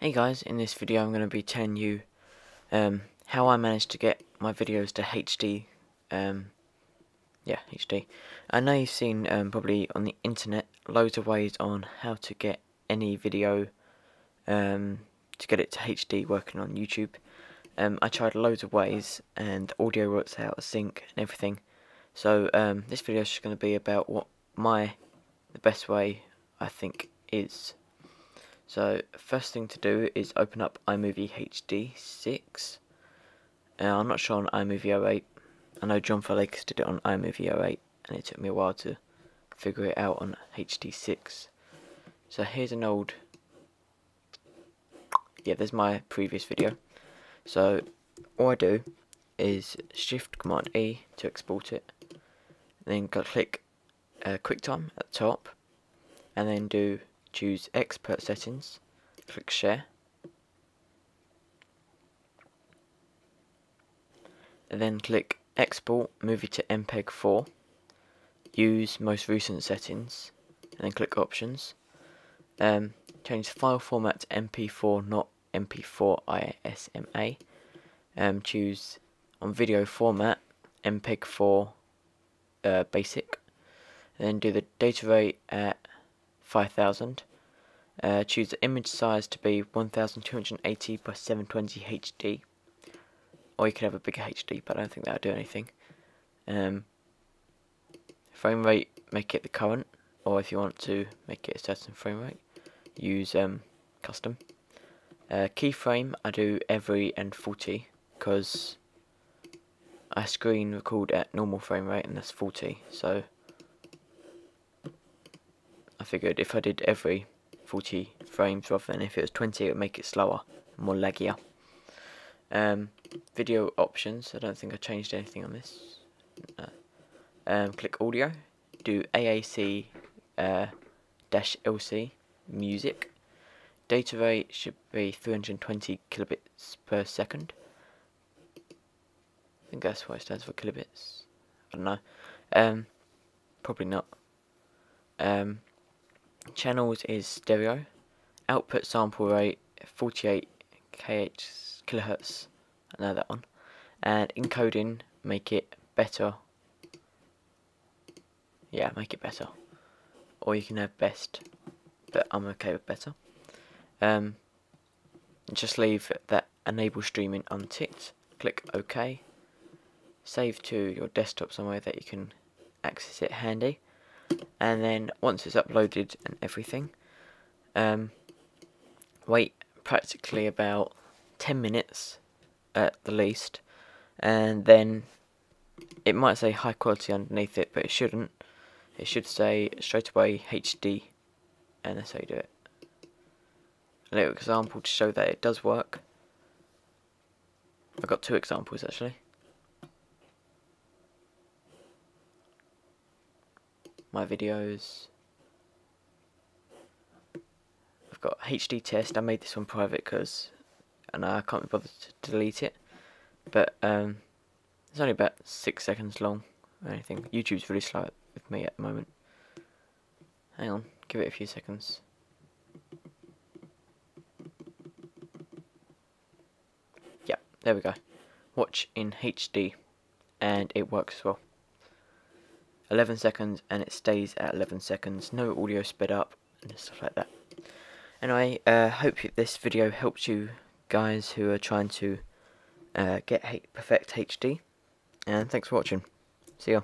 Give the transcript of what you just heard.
Hey guys, in this video I'm going to be telling you um, how I managed to get my videos to HD, um, yeah, HD. I know you've seen um, probably on the internet loads of ways on how to get any video um, to get it to HD working on YouTube. Um, I tried loads of ways and audio works out of sync and everything. So um, this video is just going to be about what my, the best way I think is. So first thing to do is open up iMovie HD 6. Uh, I'm not sure on iMovie 08. I know John Falakis did it on iMovie 08 and it took me a while to figure it out on HD 6. So here's an old, yeah there's my previous video. So all I do is Shift Command E to export it. Then click uh, QuickTime at the top and then do choose expert settings, click share, then click export movie to MPEG 4, use most recent settings, and then click options. Um, change file format to MP4, not MP4 ISMA. Um, choose on video format MPEG 4 uh, basic, and then do the data rate at 5000 uh, choose the image size to be 1280 by 720 HD. Or you can have a bigger HD, but I don't think that'll do anything. Um, frame rate, make it the current, or if you want to make it a certain frame rate, use um, custom. Uh, keyframe, I do every N40 because I screen record at normal frame rate and that's 40, so I figured if I did every 40 frames rather than if it was 20 it would make it slower, more laggier. Um, video options, I don't think I changed anything on this. Um, click audio, do AAC uh, dash LC music. Data rate should be 320 kilobits per second. I think that's why it stands for kilobits. I don't know. Um, probably not. Um, channels is stereo, output sample rate 48 kh kilohertz, I know that one, and encoding make it better. Yeah, make it better, or you can have best, but I'm okay with better. Um, just leave that enable streaming unticked. Click OK. Save to your desktop somewhere that you can access it handy and then once it's uploaded and everything um, wait practically about 10 minutes at the least. And then it might say high quality underneath it but it shouldn't. It should say straight away HD and that's how you do it. A little example to show that it does work. I've got two examples actually my videos. I've got HD test. I made this one private because and I can't be bothered to delete it. But um, it's only about six seconds long or anything. YouTube's really slow with me at the moment. Hang on, give it a few seconds. Yeah, there we go. Watch in HD and it works as well. 11 seconds and it stays at 11 seconds. No audio sped up and stuff like that. Anyway uh, hope this video helps you guys who are trying to uh, get perfect HD and thanks for watching. See ya